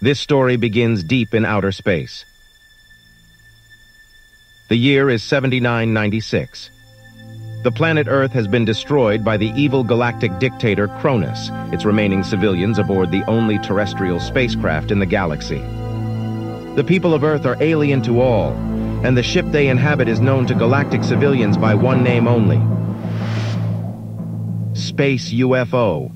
This story begins deep in outer space. The year is 7996. The planet Earth has been destroyed by the evil galactic dictator Cronus, its remaining civilians aboard the only terrestrial spacecraft in the galaxy. The people of Earth are alien to all, and the ship they inhabit is known to galactic civilians by one name only. Space UFO,